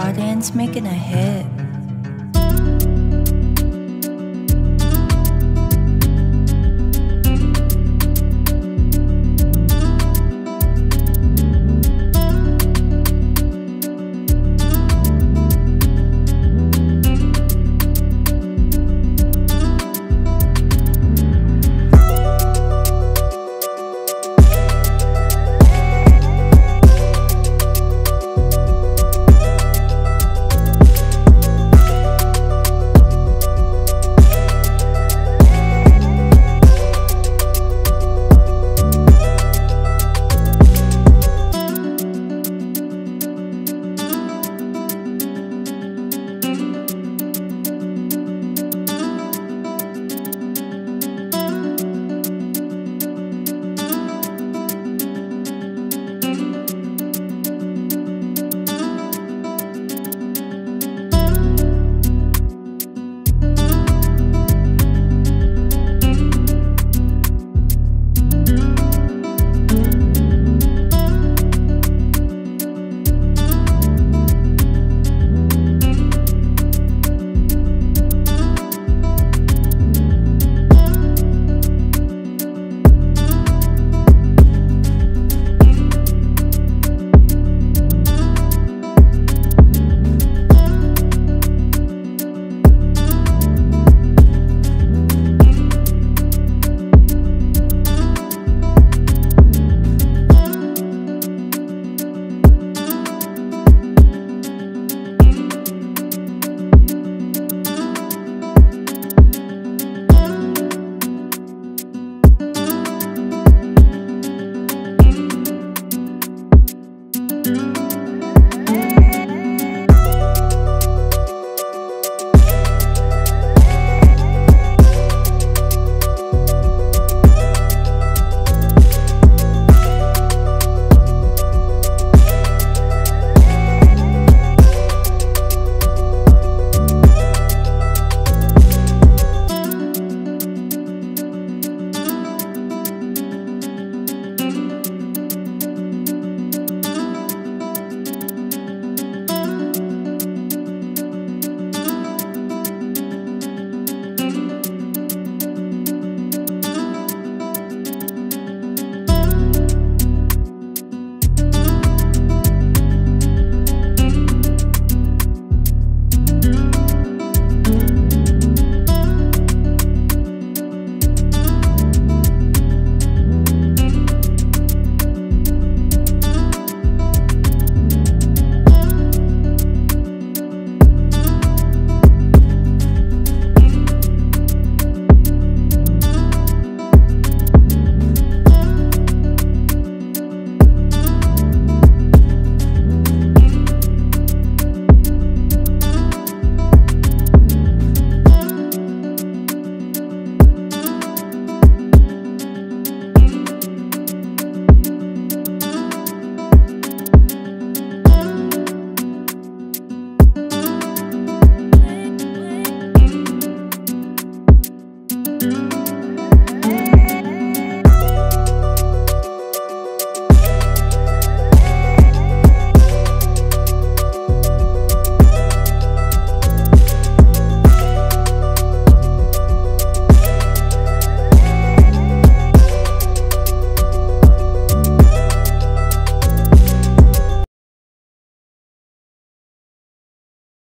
Trodden's making a hit.